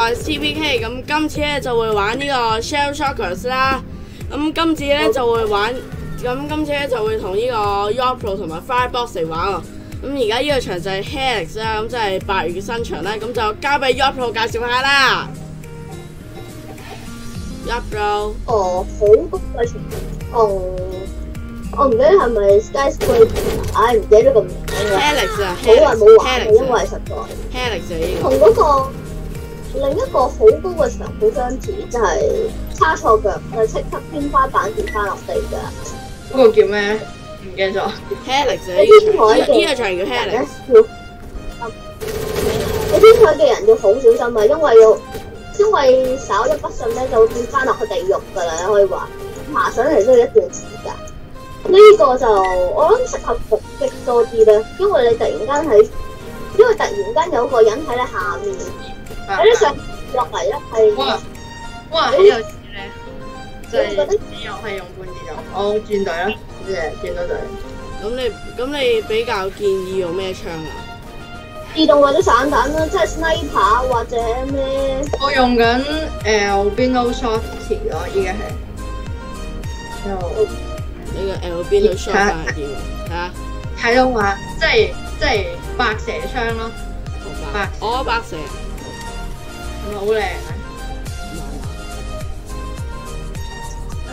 我係 CPK，咁今次咧就會玩呢個 Shell Shockers 啦。咁今次咧就會玩，咁今次咧就會同呢個 Yopro 同埋 Firebox 嚟玩喎。咁而家呢個場就係 Helix 啦，咁即係八月嘅新場啦。咁就交俾 Yopro 介紹下啦。Yopro，哦，好高嘅場，哦，我唔記得係咪 Skyscraper，唉，唔記得咗個名啦。Helix 啊好耐冇玩因為實在 Helix 同嗰個另一個好高嘅場好相似，就係叉錯腳，就即刻天花板跌翻落地㗎。嗰個叫咩？唔記得咗。個 Helix 就係呢個場，呢個呢個場叫 Helix 人。要你天台嘅人要好小心啊，因為要因為稍一不慎咧就會跌翻落去地獄㗎啦，可以話爬上嚟都要一段時間。呢、個就我諗適合伏擊多啲咧，因為你突然間喺，因為突然間有個人喺你下面，喺你上落嚟咧係哇哇！好有事咧，就係你又係用半自動，我轉隊啦，即係轉到隊。咁你咁你比較建議用咩槍啊？自動或者散彈啦，即係 sniper 或者咩我用緊 L Bino Shot 咯，依家係。就呢個 L 邊度 shot 翻係點啊？睇到話，即係即係白蛇槍咯，好白，我白蛇，好靚啊？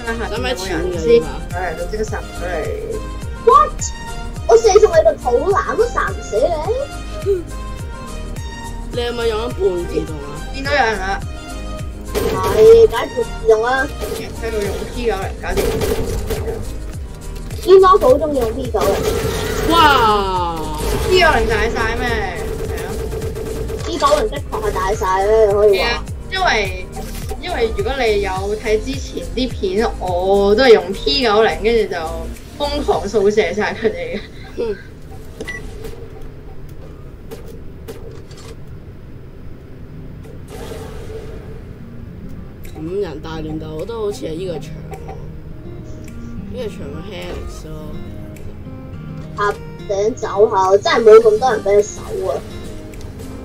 使唔使錢㗎先？呢誒，到即刻殺咗嚟。what？我射中你個肚腩都殺唔死你。你係咪用一半自動啊？見到有人啦，係，梗係自動啦。喺度用 P 九零搞掂。天貓好中意用 P 九零哇！P 九零大晒咩？九零的確係大晒咧，可以係啊話。，因為因為如果你有睇之前啲片，我都係用 P 九零，跟住就瘋狂掃射晒佢哋嘅。哼五人大亂鬥都好似係呢個場喎，呢個場嘅 Helix 咯。塔頂走下，真係冇咁多人俾你守啊！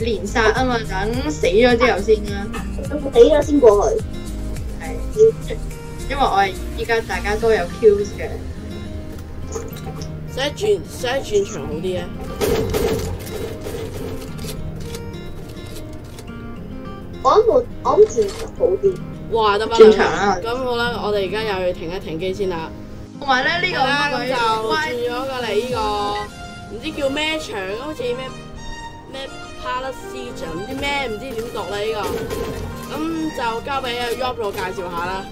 連殺啊嘛，等死咗之後先啦。咁死咗先過去。係，因為我係依家大家都有 kills 嘅。使轉使轉場好啲咧？我諗冇，我諗轉場好啲。哇！得翻轉場啦咁好啦，我哋而家又要停一停機先啦。同埋咧呢個好啦，咁就乜鬼轉咗過嚟呢個唔知叫咩場，好似咩咩 Palace 唔知咩唔知點讀啦呢個。咁就交俾阿 Yopro 介紹下啦。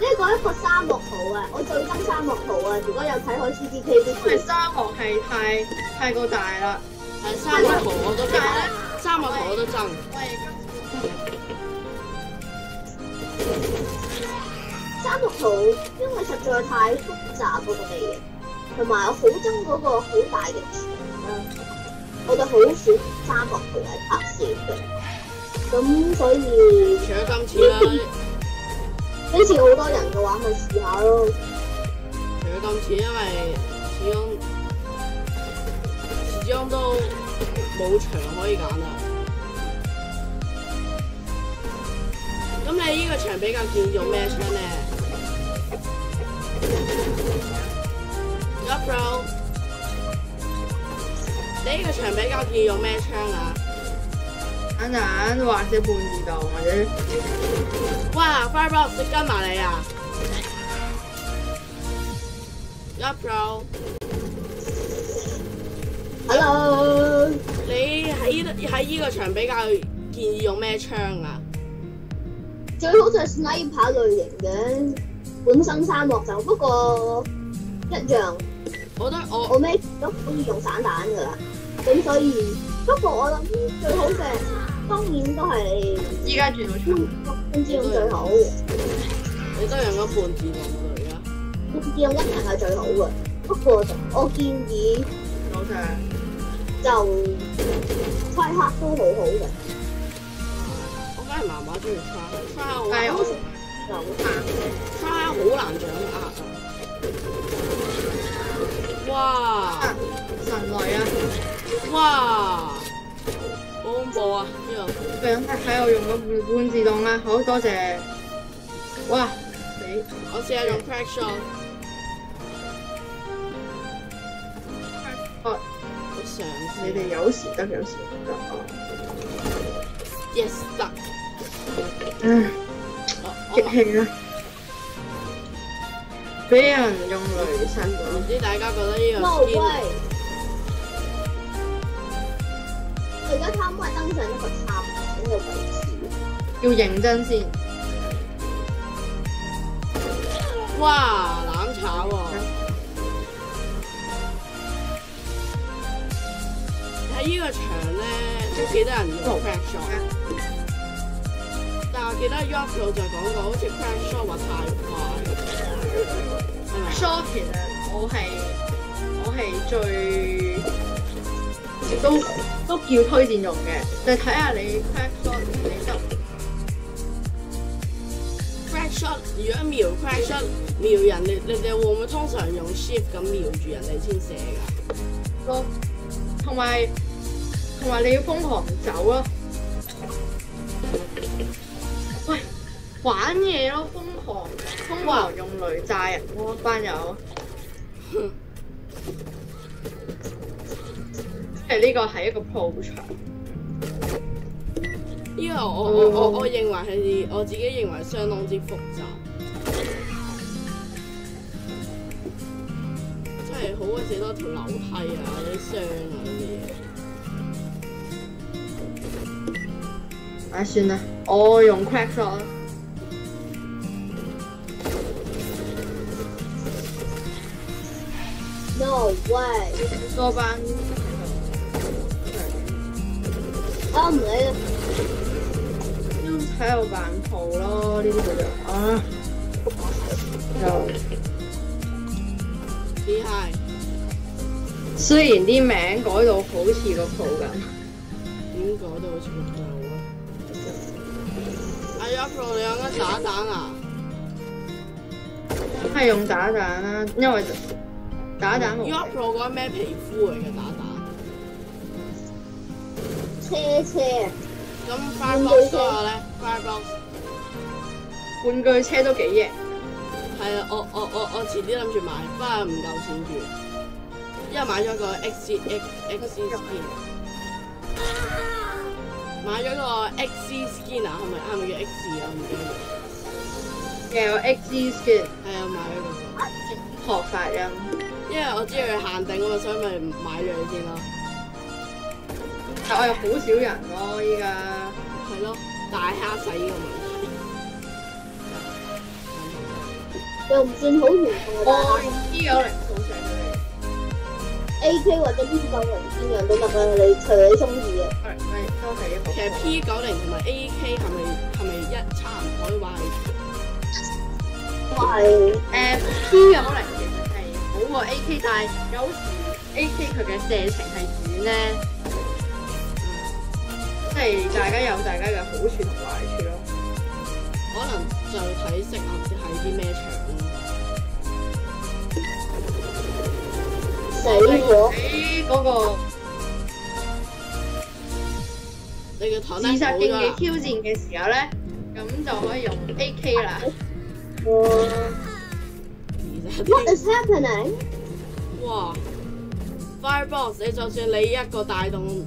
呢個一個沙漠圖啊！我最憎沙漠圖啊！如果有睇開 C D K 因為啲沙漠係太太過大啦。係沙漠圖我都但係咧憎，沙漠圖我都憎。喂，沙漠圖，因為實在太複雜嗰個地形，同埋我好憎嗰個好大嘅牆啦。我哋好少沙漠圖係拍摄嘅，咁所以除咗今次啦，呢次好多人嘅话，咪试下咯。除咗今次，因为始終始終都冇场可以拣啦。咁你呢个场比较建议用咩槍咧？Yopro，呢個場比較建議用咩槍啊？等等或者半自動或者哇，Firebox 跟埋你啊！Yopro，Hello，你喺呢喺呢個場比較建議用咩槍啊？最好就係 sniper 類型嘅，本身沙漠就不過一樣，我覺得我我咩都可以用散彈噶啦。咁所以不過我諗最好嘅當然都係依家轉到長，半自動最好，你都用咗半自動㗎而家。半自動一定係最好嘅。不過我建議老實就快黑都好好嘅，我反而麻麻中意花，花好但係我就花好難掌握啊！哇神雷啊！哇，好恐怖啊！呢個俾睇我用咗半半自動啦，好多謝。哇！死！我試下用 crack shot，哦，我嘗你試。哋有時得，有時唔得啊！yes 得，唉，我我激氣啊！俾人用雷神唔咗，知大家覺得呢個而家貪位登上一個插頂嘅位置，要認真先。哇冷炒喎！喺呢個場咧都幾多人用 crack shot，但係我記得 York 佬就講過，好似 crack shot 話太快，shot 其實我係我係最都都叫推薦用嘅，就睇下你 crack shot 你得 crack shot 如果瞄 crack shot 瞄人，你你哋會唔會通常用 shift 咁瞄住人哋先射㗎？咯，同埋同埋你要瘋狂走咯。喂，玩嘢咯，瘋狂瘋狂用雷炸人咯，班友。即係呢個係一個 pro 場，呢個我我我我認為係我自己認為相當之複雜，真係好鬼死多條樓梯啊，有啲箱啊啲嘢。唉、算啦，我用 crack shot 啦。No way！多班我唔理啦，都喺度扮蒲咯，呢啲叫做啊，就啲 high 雖然啲名改到好似個蒲咁，點改到好似個套啊？阿 Yapro 你有得打蛋啊？係用打蛋啦，因為打蛋冇 Yapro 嗰個咩皮膚嚟嘅打蛋？車車咁 Firebox 嗰個咧？Firebox 玩具車都幾型，係啊，我我我我遲啲諗住買，不過唔夠錢住，因為買咗個 X X X skin，買咗個 X skin 啊，係咪啱咪叫 X 啊？唔記得有 XG skin 係啊，買咗嗰個，學發音，因為我知佢限定啊嘛，所以咪買咗佢先咯。但我又好少人咯，依家系咯，大蝦仔嘅問又唔算好嚴重我，P 九零掃射佢 A K 或者 P 九零邊樣都得啦，你隨你中意啊。哋，係都系一个。其实 P 九零同埋 A K 系咪系咪一差唔多可以話係？我係誒 P 九零其實係好過 AK，但係有时 AK 佢嘅射程系远咧，係大家有大家嘅好處同壞處咯。可能就睇適合喺啲咩場咯。死火，喺嗰個你嘅台自咧殺競技冇咗啦，挑戰嘅時候咧，咁就可以用 AK 啦。哇自殺 What is happening？哇！Firebox 你就算你一個帶動，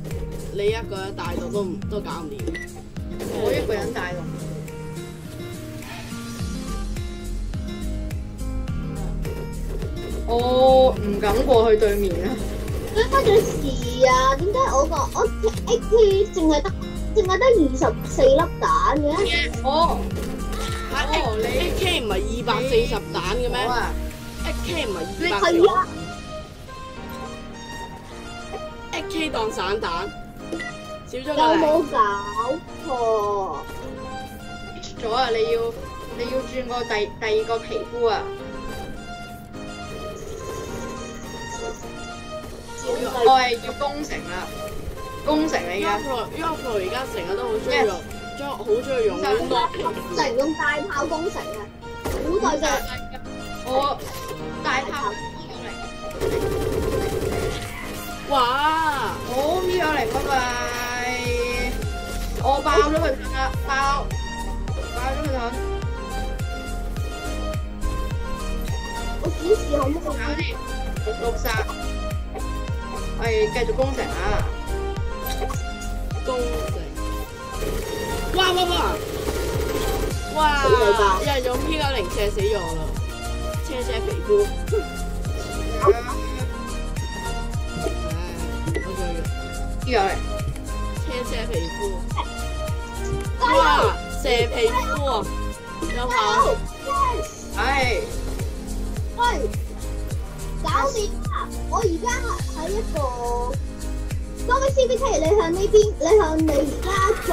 你一個人帶動都唔都搞唔掂。我一個人帶動。我唔敢過去對面啊！關咗事啊？點解我個我 A K 淨係得淨係得二十四粒蛋嘅？哦，嚇哦你 A K 唔係二百四十彈嘅咩！？A K 唔係二百四？A K 當散彈，少咗有個零。冇搞錯？咗啊！你要你要轉個第第二個皮膚啊！我係要攻城啦，攻城嚟 o p r o 而家成日都好中意用，將好中意用嗰啲 lock 成用大炮攻城啊，古代就我大炮哇！好有零，拜拜！我爆咗佢盾啦，爆爆咗佢盾，我指示可唔可搞掂六殺，我哋繼續攻城啊！攻城。哇哇哇！哇！死你吧有人用 P 九零射死咗我啦，車車皮膚。唉，我仲要 P 有零，車車皮膚。加油哇！射皮膚啊！有跑。？Yes，唉，喂，搞掂啦！我而家喺一個各位 C B K，你向呢邊，你向你而家作，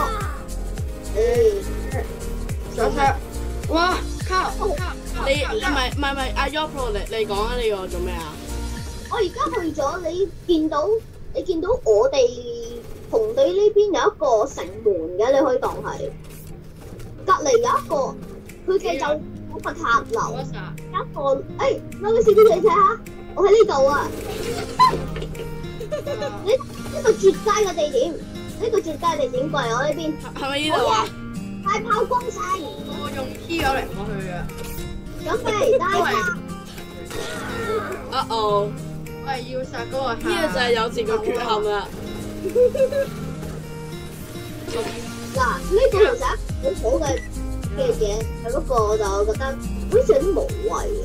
誒，上車，哇！靠靠靠！你你唔係唔係唔係阿 Yopro 你你講啊？你個做咩啊？我而家去咗，你見到你見到我哋紅隊呢邊有一個城門嘅，你可以當係隔離有一個，佢嘅就嗰個塔樓。嗰殺，一個，誒，攞個小姐你睇下，我喺呢度啊！呢呢個絕佳嘅地點，呢個絕佳地點過嚟我呢邊，係係咪呢度啊？大炮攻城，我用 P 有零過去嘅。準備大炮，啊哦，我係要殺嗰個呢個就係有字嘅缺陷啦。嗱，呢個其實好好嘅嘅嘢，係不過我就覺得好似有啲無謂嘅。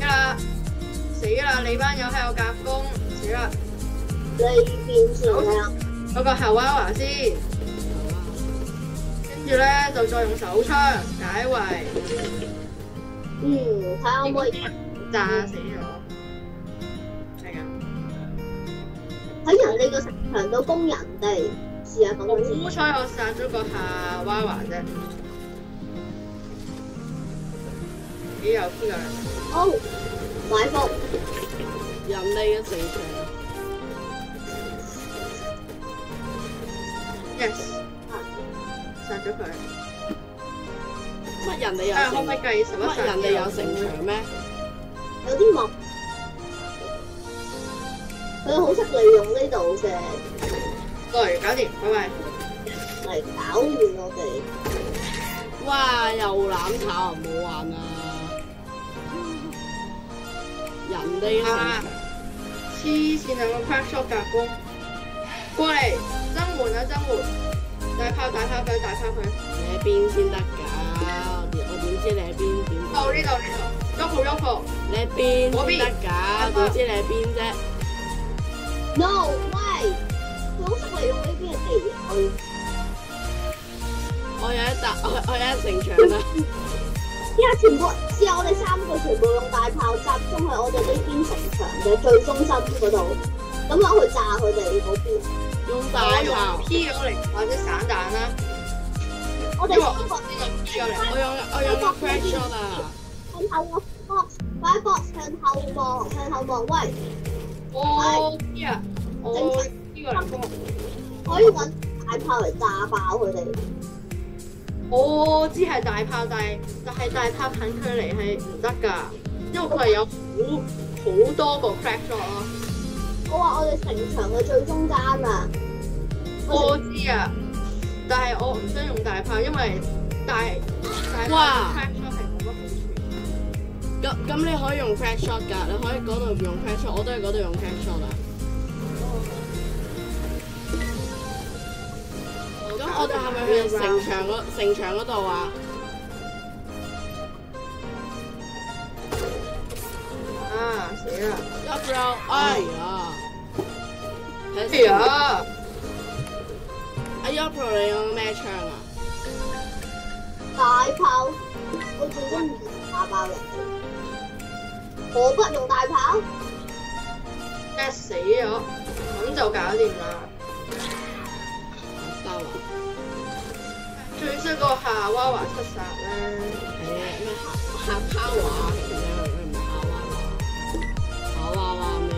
死啦！死啦！你班友喺度夾攻，死啦！呢邊先啦，嗰個後娃娃先，跟住咧就再用手槍解圍，嗯，睇下可唔可以炸死咗。喺人哋個城牆度攻人哋，試下咁樣先。好彩我殺咗個夏娃娃啫。幾有 P 㗎？好，埋伏，人哋嘅城牆，Yes，殺咗佢。乜人哋有？乜人哋有城牆咩？有啲木，佢好識利用呢度嘅嚟，搞掂，拜拜。嚟搞掂我哋。哇！又攬炒啊，唔好玩啊！人哋啊，黐線兩個 crack shot 夾攻，過嚟增援啊增援！大炮大炮佢大炮佢，你喺邊先得㗎？我點我點知你喺邊？點到呢度呢度，喐鋪喐鋪，你喺邊嗰邊先得㗎？點知你喺邊啫？No way！佢呢邊嘅地形。我有一笪，我我有一城牆啦。依家全部之後，我哋三個全部用大炮集中喺我哋呢邊城牆嘅最中心嗰度，咁樣去炸佢哋嗰邊。用大炮，P 咗嚟或者散彈啦，我哋因為三個我先用 P 咗嚟。我用我用 crash shot 啊！向後個 box，擺 box 向後望，向後望。喂，我知啊，我 P 九零攻，可以揾大炮嚟炸爆佢哋。我知係大炮，但係但係大炮近距離係唔得㗎，因為佢係有好好多個 crack shot 咯。我話我哋城牆嘅最中間啊！我知啊，但係我唔想用大炮，因為大大炮哇咁咁你可以用 crack shot 㗎，你可以嗰度用 crack shot，我都係嗰度用 crack shot 啊。咁我哋係咪去城牆嗰城牆嗰度啊？啊死啦！一 round，哎呀！睇哎先，呀，阿 Yopro 你用咩槍啊？大炮，我最中意打爆人。何不用大炮？一死咗，咁就搞掂啦。娃娃，最衰嗰個夏娃娃七殺咧，係咩夏夏卡娃，其實佢唔係夏娃娃，夏娃娃咩？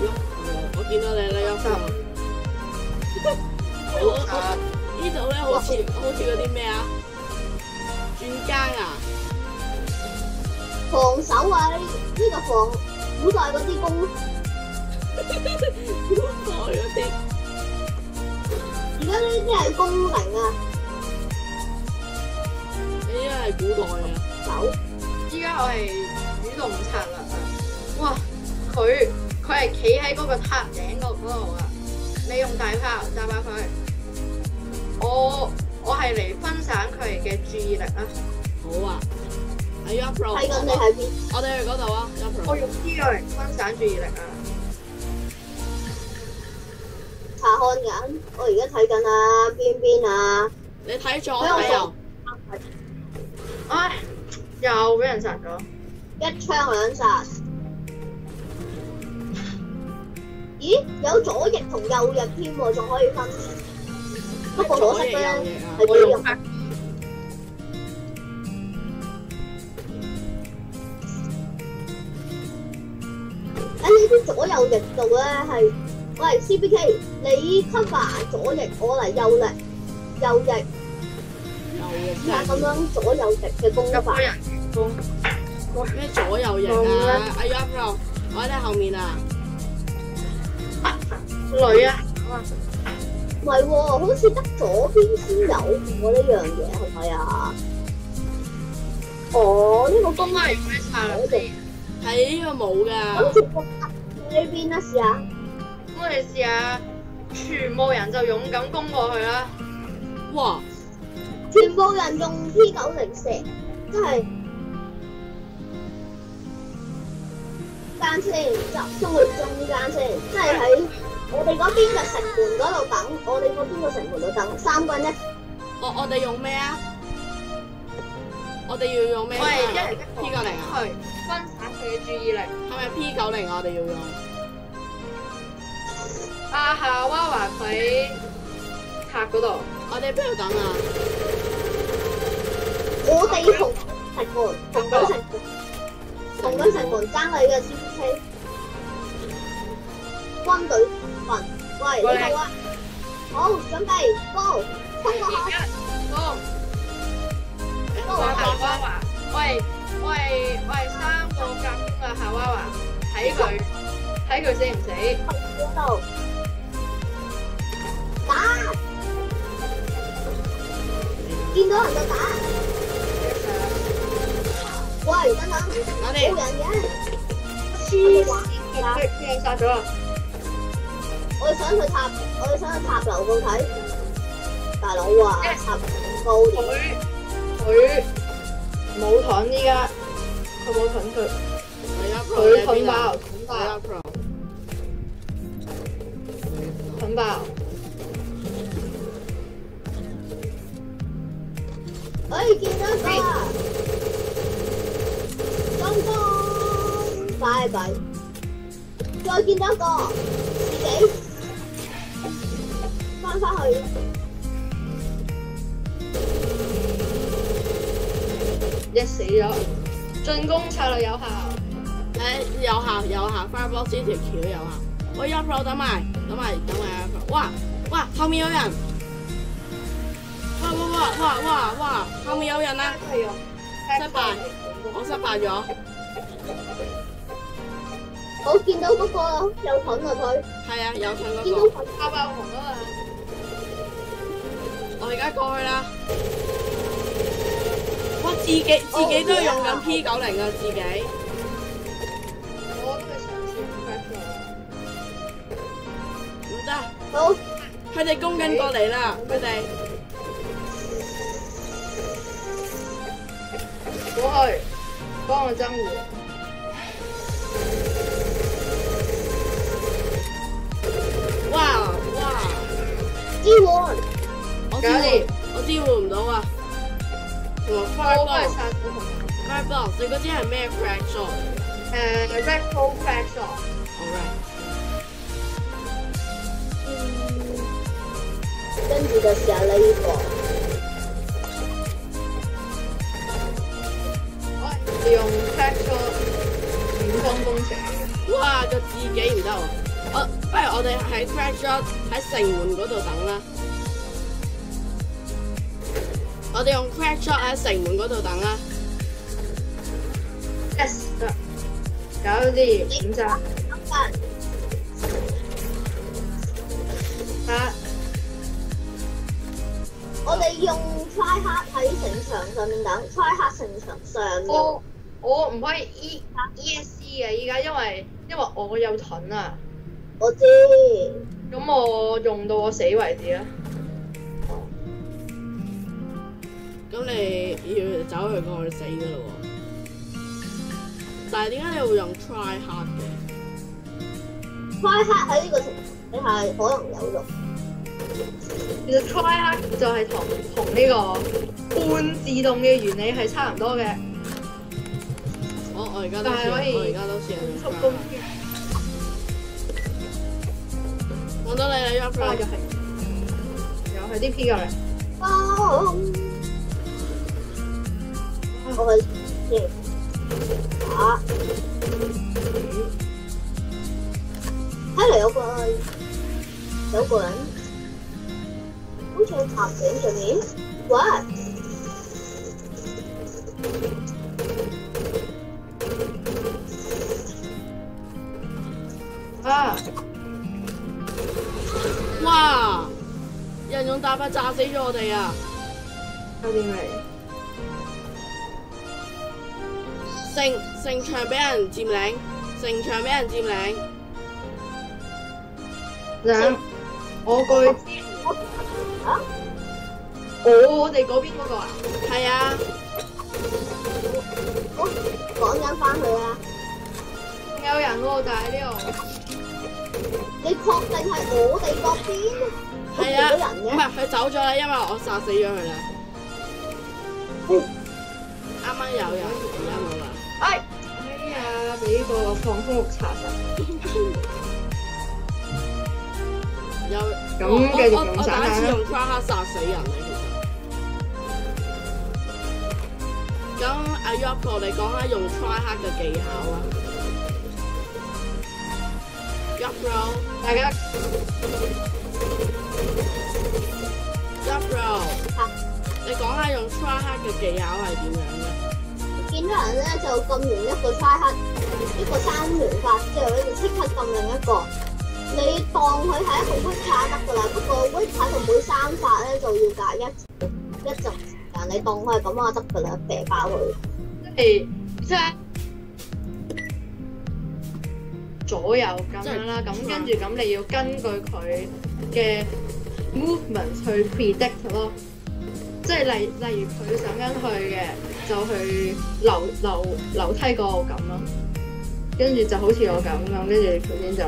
喐我我見到你啦，喐 我我我呢度咧好似好似嗰啲咩啊？轉間啊！防守啊！呢呢個防古代嗰啲功，古代嗰啲而家呢啲係功能啊！你因為係古代啊！手依家我係主動策略啊！哇，佢佢係企喺嗰個塔頂嗰嗰度啊！你用大炮炸爆佢，我我係嚟分散佢嘅注意力啊！好啊，喺 Up Pro，睇緊你喺邊？我哋去嗰度啊，Up 我 Pro。用呢個嚟分散注意力啊！查看緊，我而家睇緊啊，邊邊啊？你睇左睇右，唉，又俾人殺咗。一槍兩殺。咦？有左翼同右翼添喎，仲可以分。不過可惜咧，左翼右翼啊係幾用我用黑喺呢啲左右翼度咧係，喂 C B K，你 cover 左翼，我嚟右力右翼，右翼試下咁真係樣左右翼嘅攻法入個。人工。咩左右翼冇啊啦？哎 Up Pro，我喺你後面啊！女啊！唔係喎，好似得左邊先有喎呢樣嘢，係咪啊？哦，呢、個攻咁係用咩策略先？係呢個冇好㗎，似個呢邊啦，試下。咁我哋試下，全部人就勇敢攻過去啦！哇！全部人用 P 九零射，真係間先，集中去中間先，即係喺我哋嗰邊嘅城門嗰度等，我哋嗰邊嘅城門度等，三個人一我我哋用咩啊？我哋要用咩？我係一人一個 P 九零啊？去分散佢嘅注意力。係咪 P 九零我哋要用？阿夏娃娃喺塔嗰度，我哋邊度等啊？我哋同城門，同佢城門，同佢城門爭你嘅 C P K。軍隊群，喂，過嚟你好啊！好，準備，Go，衝過去，高，Go，夏娃娃，喂喂喂，三個夾攻嘅夏娃娃，睇佢睇佢死唔死？嗰度打，見到人就打。喂，等等，我冇哋人嘅，黐線，俾俾人殺咗啊！我哋想去塔，我哋想去塔樓度睇。大佬啊，塔高佢啲，佢冇盾依家，佢冇盾佢，佢盾爆盾？爆。盾爆，哎，見到一個啊！剛剛拜拜，再見到一個，自己翻返去。一死咗，進攻策略有效。誒有效有效，Fireball 呢條橋有效。喂 Up Pro 等埋等埋等埋 Up Pro。哇哇後面有人！哇哇哇哇哇哇後面有人啊！失敗我失敗咗。我見到嗰個有盾啊佢，係。啊，有盾見到嗰個。盾爆爆紅啊！我而家過去啦。我！自己自己都用緊 P 九零啊，自己。我都係嘗試 crash 唔得，好，佢哋攻緊過嚟啦，佢哋。過去幫我增援。哇哇！支援，我支我支，我支援唔到啊！我 fire boy，fire boy，你嗰啲系咩 crash shot？誒，即係 cold crash shot。嗯，跟住就射另一個。用 crash shot，遠方工程。哇，個自己唔得喎！我不如我哋喺 crash shot，喺城門嗰度等啦。我哋用 crack shot 喺城門嗰度等啦。Yes，得，搞掂五隻。啊！我哋用 try hard 喺城牆上面等，try hard 城牆上面。我我唔可以 E E S C 嘅依家，因為因為我有盾啊，我知，咁我用到我死為止啦。咁你要走去過去死噶咯喎。但係點解你會用 try hard 嘅？try hard 喺呢個情況底下可能有用。其實 try hard 就係同同呢個半自動嘅原理係差唔多嘅，我我而家都試，我而家都試下用速 try 攻 hard。揾到你啦 y o 啊又係又係啲 P 入嚟，啊！我係先打，睇嚟有個有個人好似喺塔頂上面，喂！啊！哇！人用大炮炸死咗我哋啊！搞掂未？城城牆俾人佔領，城牆俾人佔領。兩，我過去啊！我哋嗰邊嗰個啊，係啊，我趕緊翻去啊！有人喎，但係呢度你確定係我哋嗰邊？係啊。唔係佢走咗啦，因為我殺死咗佢啦。啱啱有人，俾個放風綠茶實。有咁我繼續我我我用散彈啦第一次用 try hard 殺死人啊，咁阿 Yoko，你講下用 try hard 嘅技巧啊？Yoko，Yoko，你講下用 try hard 嘅技巧係點樣嘅？見到人咧就撳完一個 try 黑，一個三元法之後咧就即刻撳另一個。你當佢係一個 wait 卡得㗎啦，不過 wait 卡同每三發咧就要隔一一陣時間，你當佢係咁啊得㗎啦，射爆佢。即係即係左右咁樣啦，咁跟住咁你要根據佢嘅 movement 去 predict 咯。即係例例如佢想緊去嘅，就去樓樓樓梯嗰度咁咯。跟住就好似我咁咁，跟住佢先就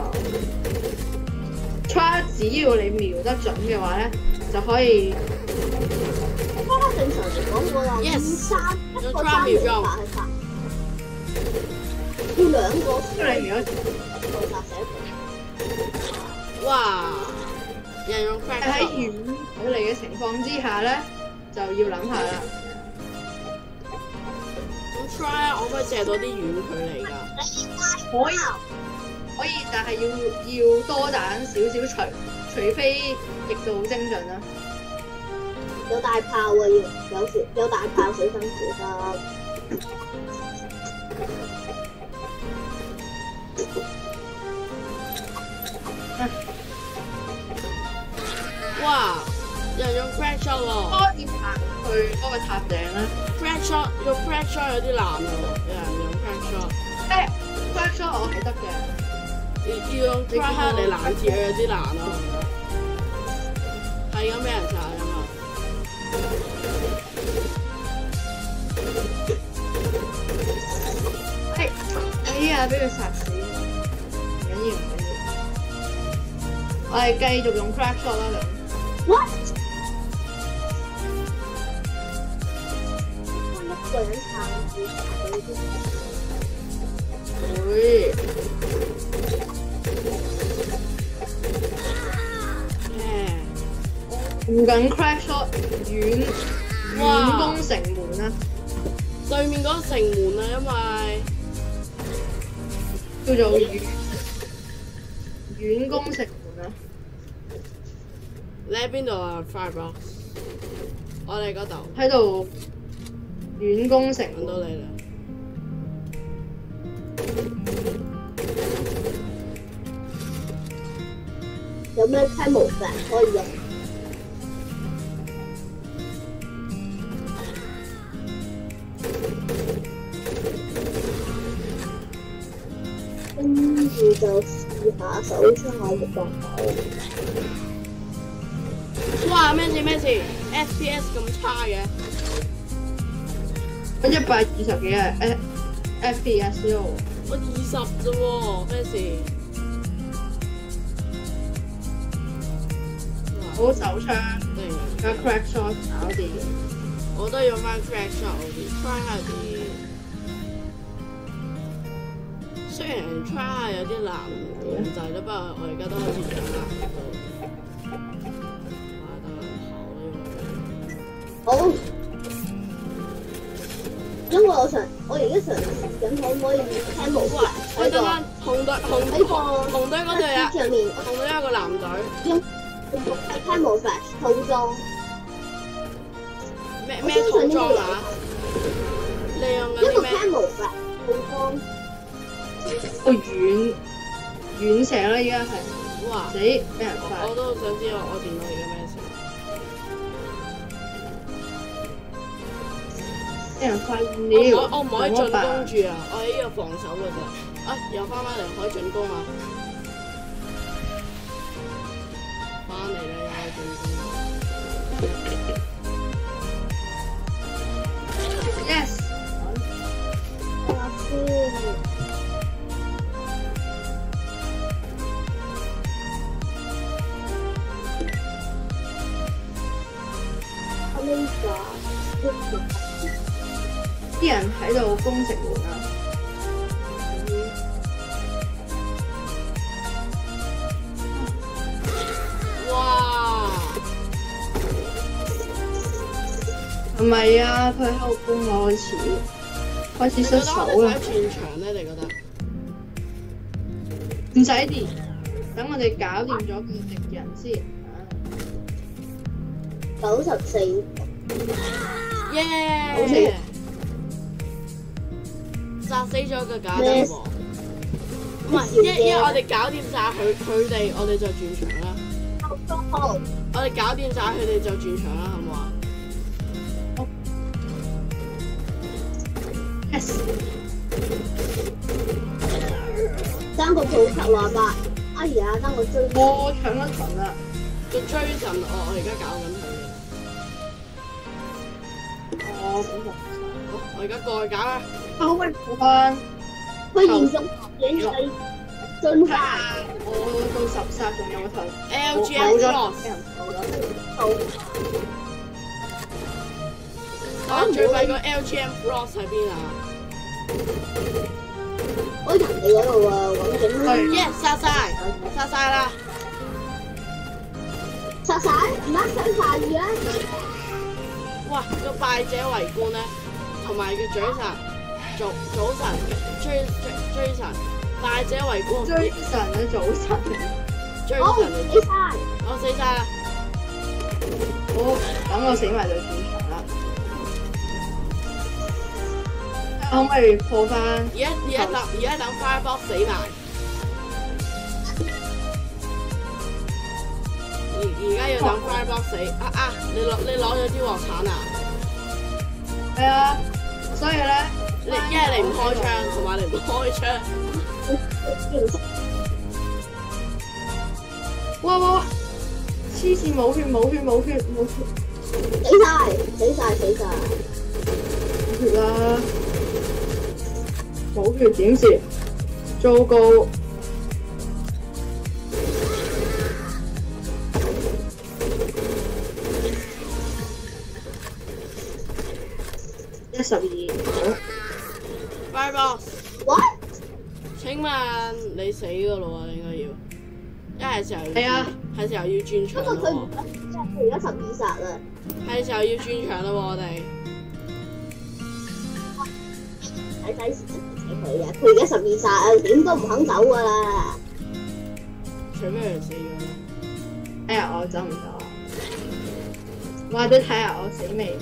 try，只要你瞄得準嘅話咧，就可以正常嚟講，我有 Yes，三一有個秒。哇！人用 crack 喺遠距離嘅情況之下咧，就要諗下啦。咁 try 啊，我可以射到啲遠距離㗎。可以，可以，但係要要多彈少少，除除非極度精準啦。有大炮啊！要有時有大炮小心小心。哇！人用 crack shot 多喎點行去嗰個塔頂啦。，crack shot 用 crack shot 有啲難喎，有人用 crack shot，誒 f l a s h 我係得嘅。要要用 crack shot 嚟攔截有啲難咯，係咁俾人殺啊嘛。係，哎呀，俾佢殺死。唔緊要，唔緊要。我哋繼續用 crack shot 啦，咁。What？佢啲。會。耶！附近 crack shot 遠哇遠攻城門啊，對面嗰個城門啊，叫做遠遠攻城門啊。你喺邊度啊？Firebox，我哋嗰度喺度遠攻城門揾到你啦。有咩 camouflage 可以用？跟住就試下手槍下活動哇！咩事咩事？FPS 咁差嘅，我一百二十幾啊，F FPS 咯。我二十啫喎，咩事？好手槍對，加 crack shot 搞掂。我都要翻 crack shot 嗰啲，try 下啲。雖然 try 下有啲難控制啦，不過我而家都開始掌握到。哇！等我跑呢好，因為我想我而家嘗試緊可唔可以 camouflage 個。喂，喺個等等，紅隊紅喺個紅隊嗰隊啊，紅隊有個男隊，用係 camouflage 套裝。咩咩套裝啊？你用一個嗰啲咩？camouflage 套裝，個遠遠射啦，依家係哇！死俾人我發。都想知我我電腦而家咩事。俾人發我現了。我我唔可以進怎麼辦攻住啊！我喺呢度防守嘅咋。啊，又翻返嚟可以進攻啊！喺度攻城門啊！哇！係咪啊？佢喺度攻我開始，開始失手啦我哋使。轉場咧？你覺得？唔使電，等我哋搞掂咗佢敵人先。九十四，耶！殺死咗個假咩燈王。唔係，因因為我哋搞掂晒佢佢哋，我哋就轉場啦。我哋搞掂晒佢哋就轉場啦，好唔好啊？Yes，爭個普及話吧。哎呀，爭個追我搶一場啦！個追神，我我而家搞緊佢我本來好我而家過去搞啦。可唔可以補翻？佢嚴重影係進係啊化，我到十殺仲有個頭，LGS 冇咗 Cross，俾人救咗。到啊最弊個 LGM Cross 喺邊啊我人哋嗰度啊揾緊啦，？Yes，殺晒，殺晒啦！殺晒，唔得想下雨啊！哇，個敗者圍觀咧，同埋個嘴神，早早晨追追追神，大者圍觀，追神啊，早晨！追神嚟，死晒，我死晒啦！好，等我死埋就轉場啦。可唔可以破翻？而家而家等而家等 Firebox 死埋，而而家要等 Firebox 死啊啊！你攞你攞咗啲鑊鏟啊！系啊，所以咧，你一係你唔開槍，同埋你唔開槍，哇哇哇！黐線冇血冇血冇血冇血死晒，死晒，死晒，冇血啦！冇血點算？糟糕！一十二，好。Firebox，what？請問你死噶咯喎，應該要，一係時候要係啊，係時候要轉場不過佢唔佢而家十二殺啦，係時候要轉場啦喎，我哋睇睇死佢啊！佢而家十二殺啊，點都唔肯走噶啦。除非佢死咗啦。哎呀，我走唔到啊！或者睇下我死未？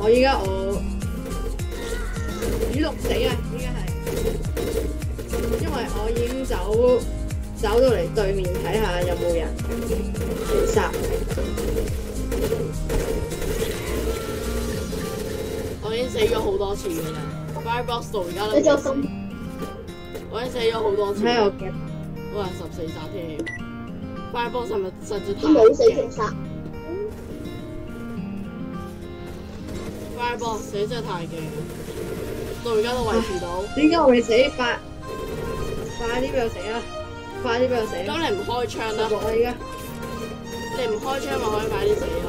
我依家我主動死啊！依家係，因為我已經走走到嚟對面睇下有冇人嚟殺。我已經死咗好多次㗎啦，Firebox 到而家你都我已經死咗好多次，睇我嘅哇十四殺添，Firebox 係咪實在太都冇死仲殺，Firebox 死真係太勁，到而家都維持到。點解我未死？快快啲俾我死啊！快啲俾我死啊！咁你唔開槍啦十？六啊！依家你唔開槍咪可以快啲死咯。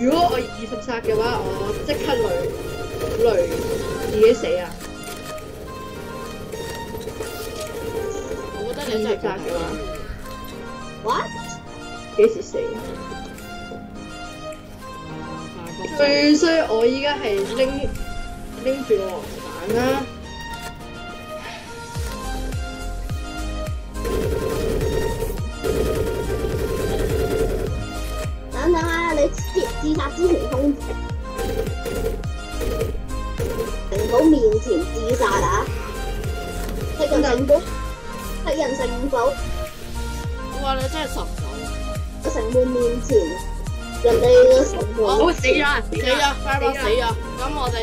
如果我二十殺嘅話，我即刻累累自己死啊！我覺得你真係二十殺嘅話，what？幾時死？最衰我依家係拎拎住個黃蛋啦，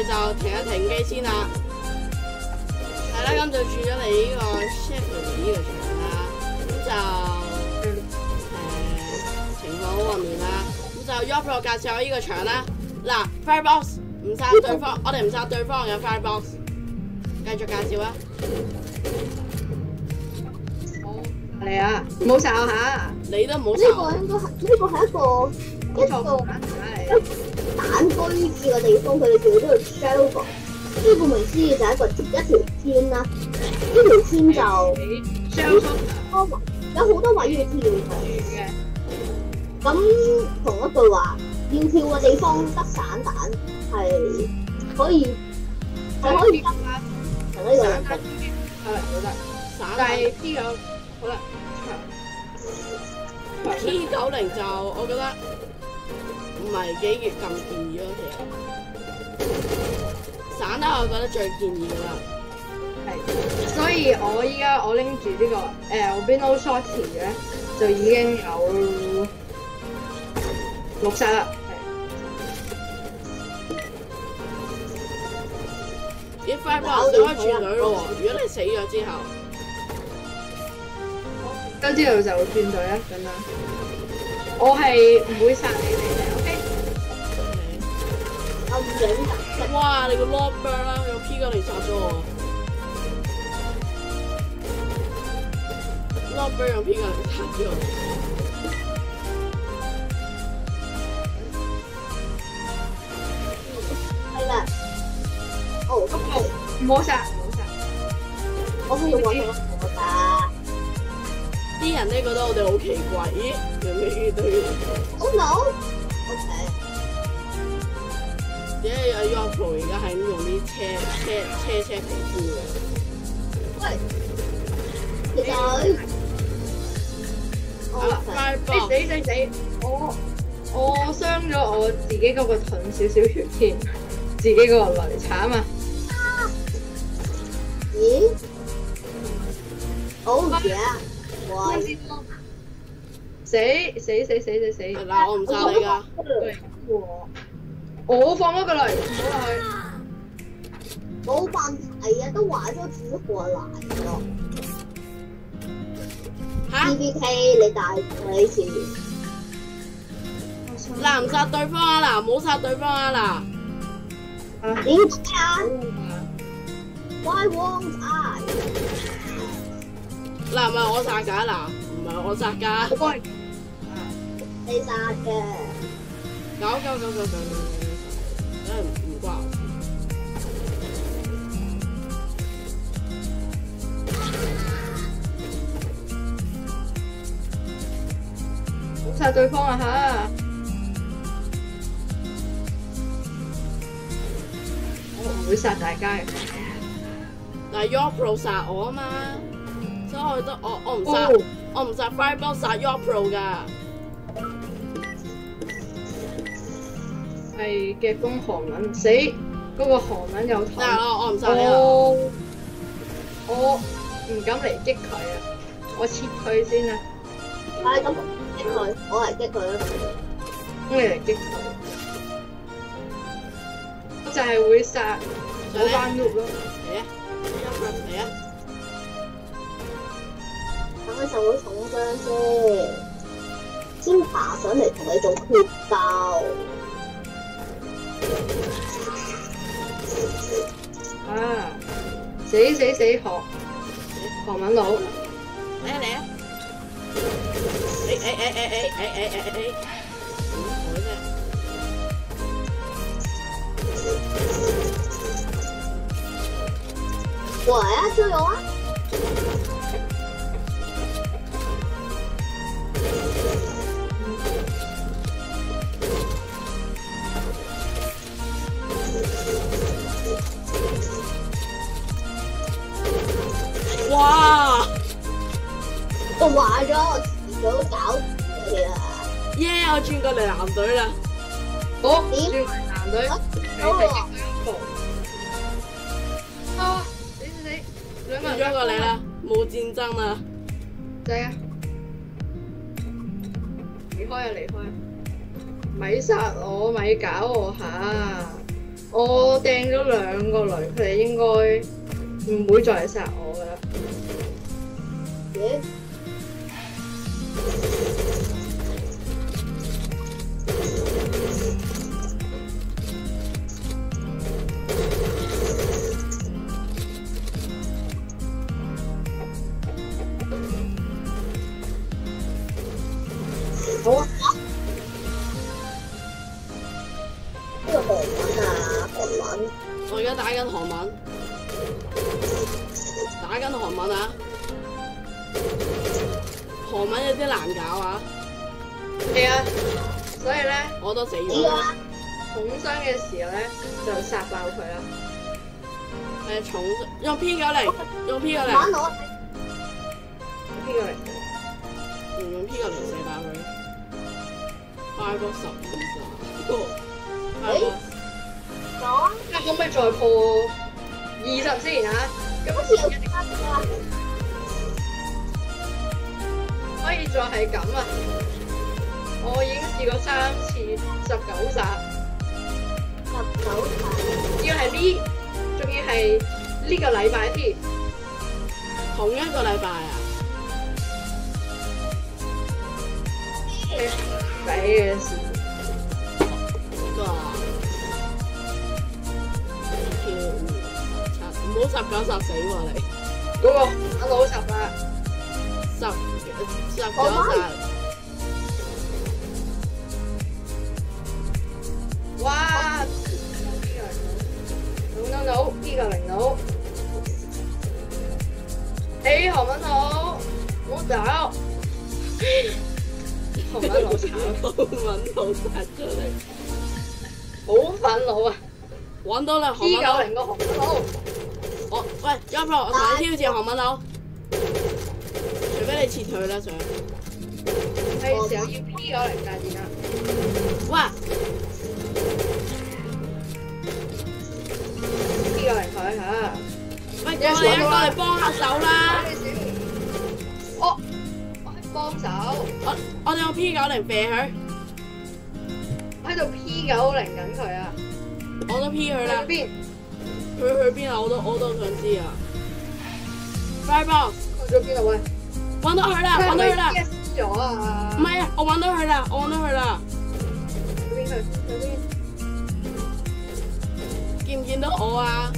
哋就停一停機先啦。係啦，咁就轉咗你呢個 Sheffield 呢個場啦，咁就誒情況好混亂啦。咁就我介紹下呢個場啦。嗱，Firebox 唔殺對方，我哋唔殺對方嘅 Firebox，繼續介紹啊。嚟啊！唔好殺我嚇！你都唔好呢殺我。個應該係呢個係一個一個錯反嚟。蛋居住嘅地方，佢哋叫呢個 shelter。呢顧名思義就係一個一條天啦，呢條天就有好多位要跳嘅。咁同一句話，要跳嘅地方得散彈係可以係可以得啦同呢個人散彈攻擊係好得，散但係 P 九好啦，長 P 九零就我覺得係幾咁建議咯，其實。散得我覺得最建議㗎啦。係，所以我依家我拎住呢個誒我 Bino Shorty 咧，就已經有六殺啦。咦 f i r e b o 你可以轉隊咯喎！如果你死咗之後，跟之後就轉隊啦，咁樣。我係唔會殺你哋嘅，OK？哇！你個 Lord Bird 啦，用 P 九零殺咗我。Bird 用 P 九零殺咗我。係啦。哦，唔好殺，唔好殺。我可以揾到我㗎。啲人咧覺得我哋好奇怪，咦？人哋呢隊 Oh no！OK，而家有 yoko 而家系咁用啲车车车车皮肤嘅喂你走快死死死我我伤咗我自己嗰个盾少少血添自己个人落惨啊咦好唔掂死死死死死死嗱我唔杀你噶我放咗個雷，唔好落去。冇問題啊，都話咗煮過嚟咯。嚇！PPK 你大你前面嗱，唔殺對方啊！嗱，唔好殺對方啊！嗱點解啊？Why won't I？嗱，唔係我殺㗎，嗱，唔係我殺㗎。我幫你。你殺嘅，九九九九九九九真係唔關我事。好殺對方啊吓！我唔會殺大家嘅。但係 York Pro 殺我啊嘛，所以我覺得我我唔殺、哦我唔殺 Fireball 殺 York Pro 㗎。係嘅封韓文死，嗰、個韓文有頭。但係我我唔殺你啦。我我唔敢嚟激佢啊！我撤退先啊！係咁激佢，我嚟激佢啦。咁你嚟激佢，我就係會殺我班 noob 咯。嚟啊嚟啊！等佢受到重傷先，先爬上嚟同你做決鬥。啊！死死死學韓文佬，嚟啊嚟啊！誒誒誒誒誒誒誒誒誒誒！唔好啫。過嚟啊，耶！我轉過嚟藍隊啦。好點轉為男隊，你係擊佢一步。啊！死死死！兩個人轉咗過嚟啦，冇戰爭啦。仔啊！離開啊！離開啊！咪殺我，咪搞我下！我掟咗兩個雷，佢哋應該唔會再嚟殺我噶啦。咋？快過咗啊！啊，可唔可以再破二十先啊？咁好似有啲啊！可以再係咁啊！我已經試過三次十九殺，十九題。要係呢，仲要係呢個禮拜添。同一個禮拜啊！抵嘅事，唔好十九十死喎你，嗰個阿老十啊！十十九十。哇！老扭扭，呢個零腦。誒，韓文佬，唔好走。韓文佬慘，都揾到殺出嚟，好憤怒啊揾到啦！韓！P 文佬九，零個韓文佬，我喂 y o p 我同你挑戰韓文佬，除非你撤退啦，想。係時候要 P 九零大戰啦。哇！P 九零佢嚇。喂，過嚟啊，過嚟幫下手啦！我我喺幫手，我我哋用 P 九零射佢，我喺度 P 九零緊佢啊！我都 P 佢去啦。邊？佢去邊啊？我都我都想知啊！Firebox，去咗邊啊？喂！揾到佢啦！揾到佢啦！yes 咗啊！唔係啊，我揾到佢啦！我揾到佢啦！去邊去？去邊？見唔見到我啊？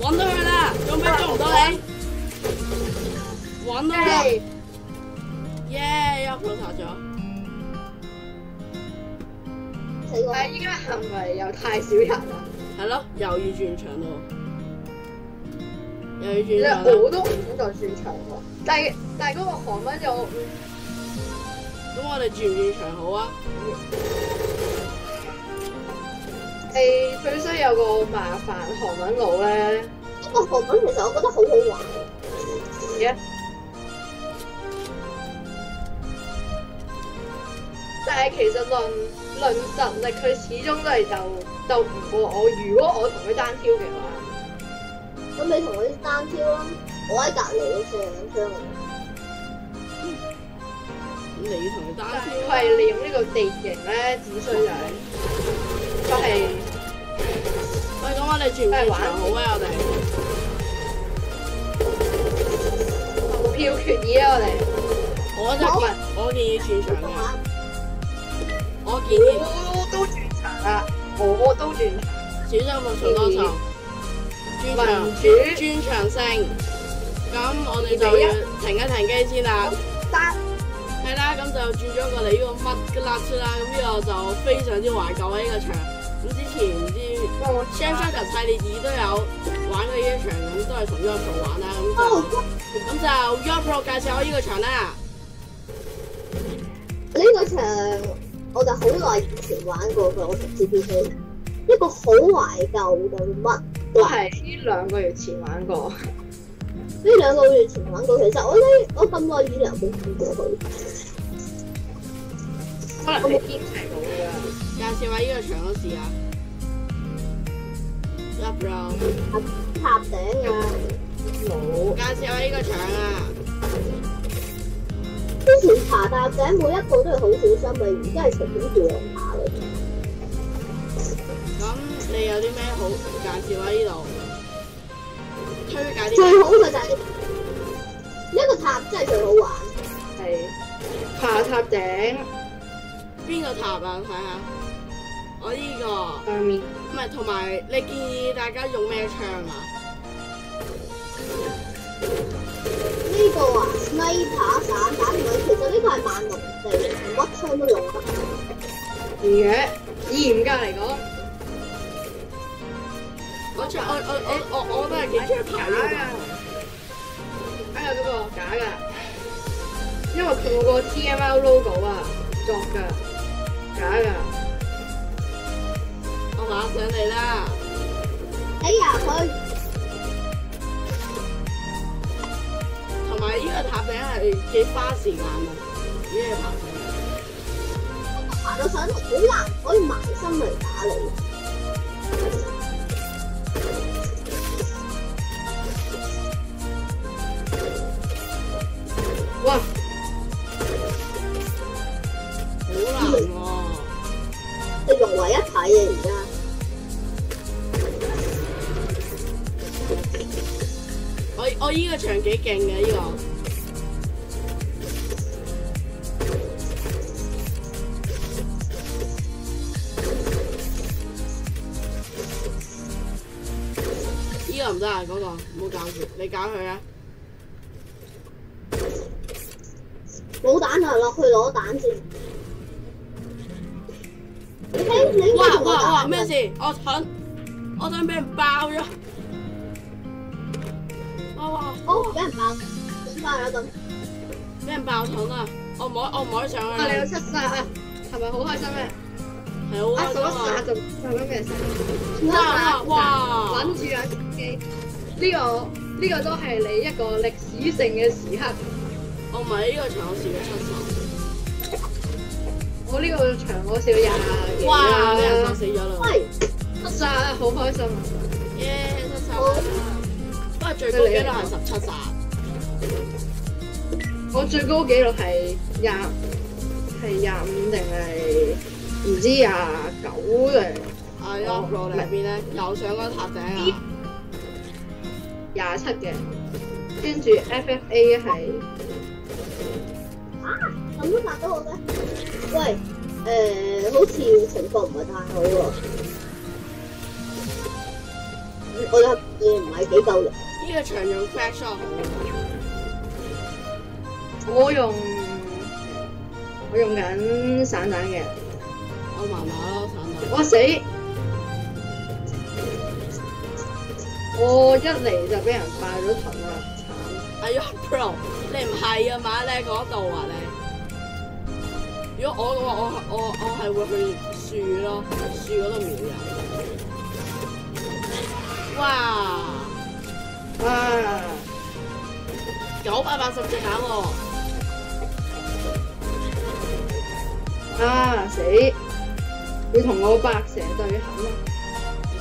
揾到佢啦！做咩捉唔到你？揾到啦！係耶！一鋪殺咗。但係依家係咪又太少人啊？係咯，又要轉場咯，又要其實轉場啦。我都唔想再轉場喎。但係但係嗰個韓文就咁我哋轉唔轉場好啊？係最衰有個麻煩韓文佬咧。呢個韓文其實我覺得好好玩。嘅。但係其實論論實力，佢始終都係就就唔過我。如果我同佢單挑嘅話，咁你同佢單挑啦，我喺隔離都射緊槍嘅。咁你要同佢單挑佢挑啊係利用呢個地形咧，只需就係就係喂，咁我哋轉唔轉場好啊？我哋投票決議啊！我哋我就建我建議全場嘅，我建議我都轉場啦，我都轉場。小心冇做多數，轉場民主轉場勝。咁我哋就要停一停機先啦。單係啦，咁就轉咗過嚟呢個乜嘅啦出啦，咁呢個就非常之懷舊啊！呢個場，咁之前唔知 Sam Shocker 系列二都有玩過呢一場，咁都係同 y o p r o 玩啦，咁哦就咁就 y o p r o 介紹我呢個場啦。呢個場我就好耐以前玩過佢，我同 C P K 一個好懷舊嘅乜都係呢兩個月前玩過。呢兩個月前玩過，其實我呢我咁耐以嚟冇見過佢。可能你編程冇㗎。介紹下呢個場嗰時啊 y o p r o 塔頂啊！冇。介紹下呢個場啊。之前爬塔頂每一個都系好小心嘅，而家係隨便掉人下嚟。咁你有啲咩好介绍啊呢度？推介啲最？好嘅就係呢个塔真系最好玩。系爬塔顶边个塔啊？睇下。我呢、個。上面唔系，同埋你建议大家用咩槍啊？呢个啊，sniper 散彈唔係，其實呢個係萬能地，乜槍都用得。而嘅嚴格嚟講，我槍我我我我我都係幾中意排呢個塔。哎呀嗰個假㗎，因為佢嗰個 TML logo 啊作㗎，假㗎。我馬上嚟啦！哎呀，佢埋呢個塔頂係幾花時間啊！呢個爬上。爬到上好難，可以埋身嚟打你。哇！好難喎、你融為一體啊！個場幾勁嘅呢個。呢個唔得啊！嗰、個唔好搞住，你搞佢啊！冇蛋啊，落去攞蛋先。哇哇哇！打咩事？我盾，我想俾人爆咗。哦，俾人爆，點爆啊咁？俾人爆盾啊！我唔可我唔可以上去啊！你有啊！七殺啊，係咪好開心咩？係好開啊！數一殺心啊！就就咁嘅事。哇哇！穩住啊機，呢個呢個都係你一個歷史性嘅時刻。我唔係呢個場，我試過七十。我呢個場我笑廿幾哇！俾人殺啦，死咗啦！喂，七殺啊，好開心啊！耶！七十啦！不過最高紀錄係十七集。我最高紀錄係廿係廿五定係唔知廿九定啊 y o p r o 你喺邊咧？又上嗰塔頂啊！廿七嘅，跟住 FFA 係咁都殺到我嘅？喂，誒、好似情況唔係太好喎。我嘅嘢唔係幾夠力。呢個場用 crack shot 好我用我用緊散彈嘅，我麻麻咯，散打。我死！我一嚟就俾人爆咗头啦，哎呀，Pro，你唔係啊嘛？你喺嗰度啊你？如果我嘅話，我我我係會去樹咯，樹嗰度秒人。哇！慘！啊！九百八十隻眼喎，啊死！要同我白蛇對撼啊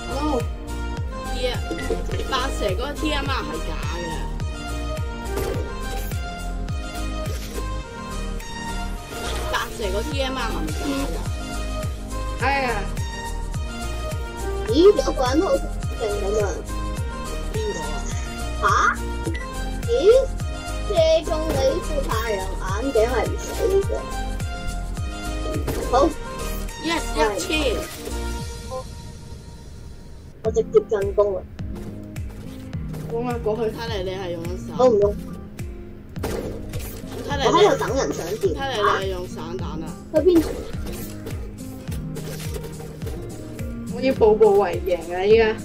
！no！T 白蛇嗰個 T M R 係假嘅，白蛇個 T M R 係假嘅。哎呀！咦，有個人好勁咁啊！吓？咦？射中你副太陽眼鏡係唔死嘅。好，Yes，一千。我直接進攻啦！攻啦過去！睇嚟你係用咗散，我唔用，睇嚟我喺度你等人上電。睇嚟你嚇係用散彈啊！去邊？我要步步為營啊！依家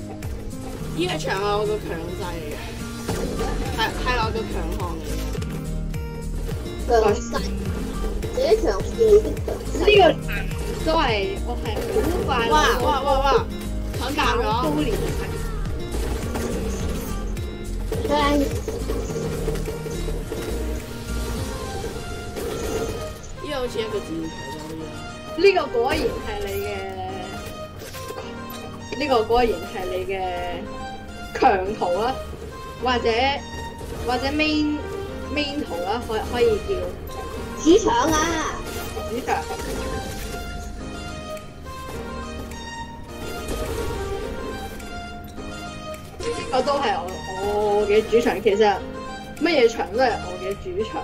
依家場係我個強勢嚟嘅，係係我個強項嚟嘅。強勢，自己強勢的強呢。個都係我係好快樂哇哇哇哇！搶爆爆高咗！連係聽呢個好似一個戰場咁樣。呢個果然係你嘅，呢、個果然係你嘅強圖啦，或者或者 main main 圖啦，可可以叫主場啊！主場。呢個都係我我嘅主場，其實乜嘢場都係我嘅主場。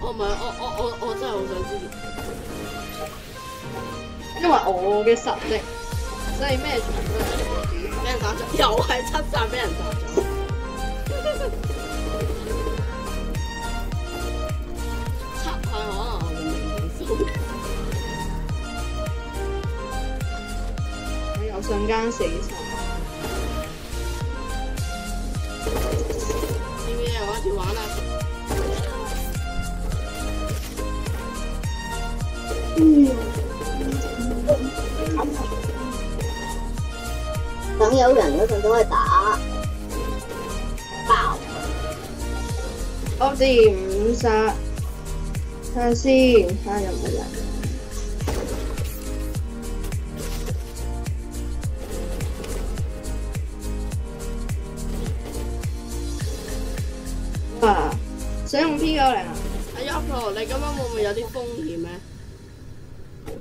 我唔係，我我我我真係好想知，因為我嘅實力，所以咩場都係我嘅主場。俾人打咗，又係七站俾人打咗。瞬間死晒。知唔知有一次玩啊？嗯，等有人嗰陣都可以打爆。我自五殺，睇下先，睇下有冇人。想用 P 九零啊？阿 y o p 你今晚會唔會有啲風險咧？點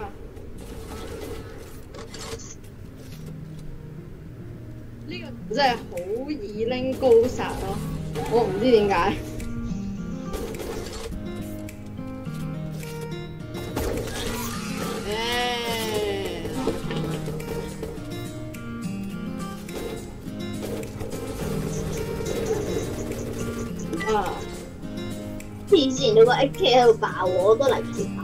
啊？呢個真係好易拎高殺咯，我唔知點解。黐線，你個 AK 喺度爆喎，我都嚟唔切爆。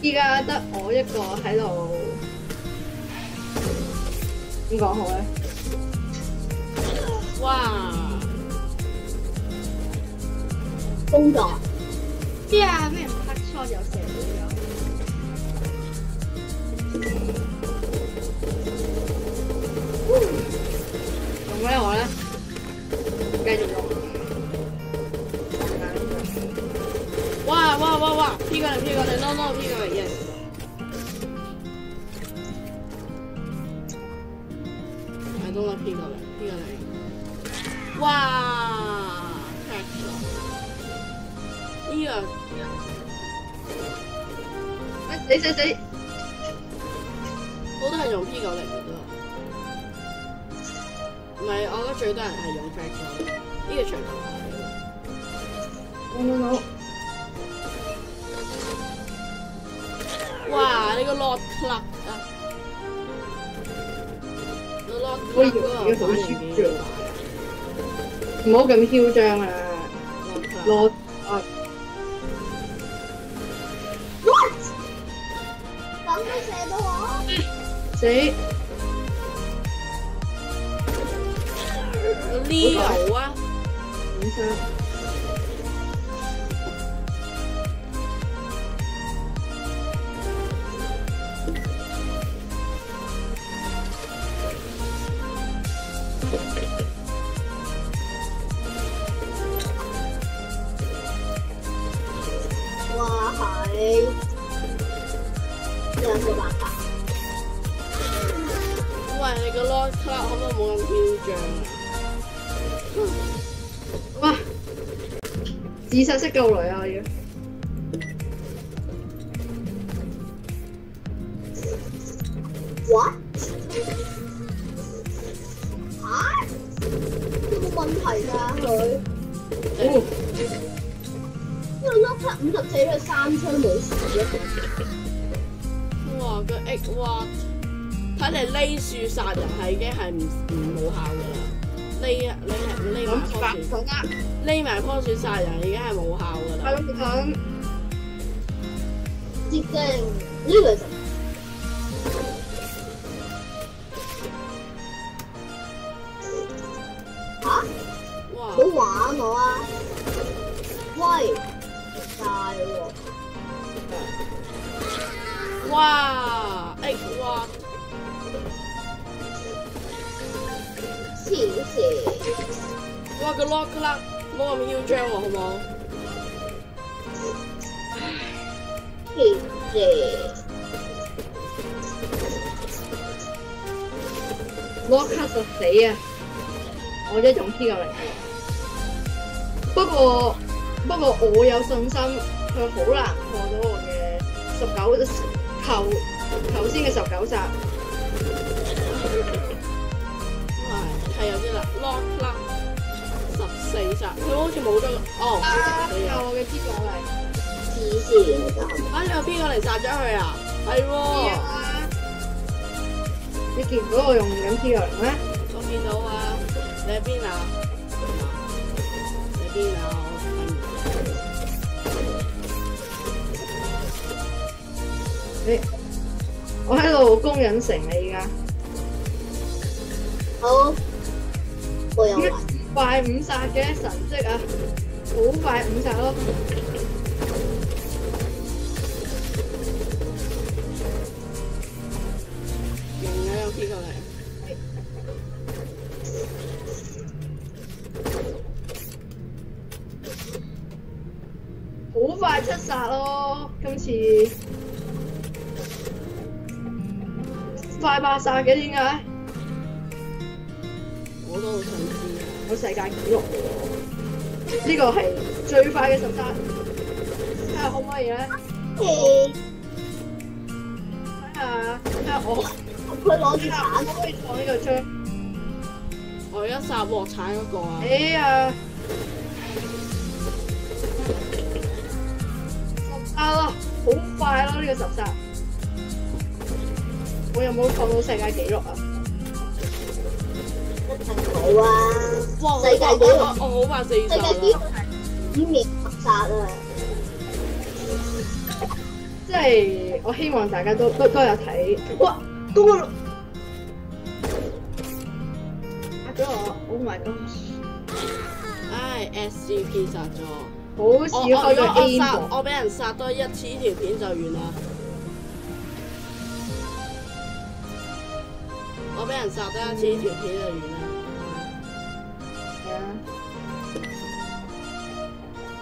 依家得我一個喺度，點講好咧？哇！工作啲啊，咩唔黑錯又射到咗。用咩我咧？繼續用。！P 過嚟 P 過嚟，no no P 過嚟，yes。係都啦，P 過嚟 P 過嚟。哇！crack 咗。呢個喂死死死！好多人用 P 九零嘅都。唔係，我覺得最多人係用 crack 咗。呢個長頭髮。no no no！個 Lord Club 啊，個 Lord 我以 Club 為嗰個反應幾大唔好咁囂張啊！Lord Club 攞啊！死！Leo 啊，五三。自殺式救雷啊！我要 What？嚇？有冇問題㗎佢？哦，呢個 lock 五十四都係三槍冇事啊。哇，個 X 哇，睇嚟匿樹殺人係已經係唔唔冇效噶啦。匿啊，匿係匿埋棵樹，好啦，匿埋棵樹殺人已我一用 P 九零。不過不過我有信心，佢好難破到我嘅十九頭頭先嘅十九殺。係係有啲啦，Lord Club 十四殺，佢好似冇咗，哦，啊！死啊！我嘅 P 九零。黐線㗎真係。啊，你有邊個嚟殺咗佢啊？係喎，你見唔到我用紧 P 九零咩？我見到啊，你喺邊啊？你我喺度攻緊城啊！依家好，我有玩。快五杀嘅神迹啊！好快五杀咯！殺咯！今次快八殺嘅點解？我都好想知啊！我世界紀錄呢個係最快嘅十殺，睇下可唔可以咧？誒，睇下睇下我佢攞住睇下可鏟，唔可以放呢個章？我而家殺鑊鏟嗰個啊！哎呀！啦，好快咯！呢、個十殺，我有冇創到世界紀錄啊？好啊！哇！世界紀錄我我我好快四世界殺啦！紀錄係五秒十殺啊！即係我希望大家都都都有睇。哇！嗰、個打咗我，Oh my god！唉，SCP 殺咗我。好似開咗如果我俾人殺多一次呢條片就完啦。我俾人殺多一次呢條片就完啦。係啊，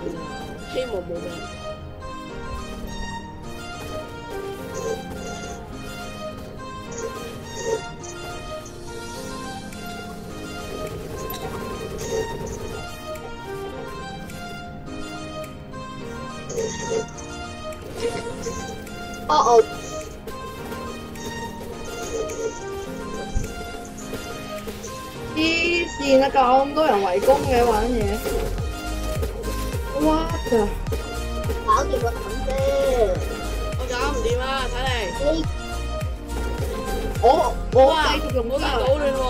我就希望冇俾人線啊！咁多人圍攻嘅玩嘢，what 啊！搞掂個盾先。我搞唔掂啊！睇嚟。你我我哇！繼續用冇咁加搗亂喎。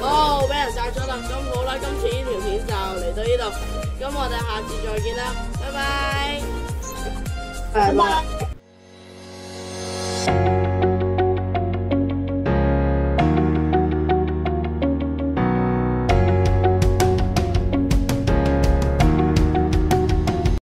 哦，俾人殺咗啦！咁好啦，今次呢條片就嚟到呢度。咁我哋下次再見啦，拜拜。拜拜拜。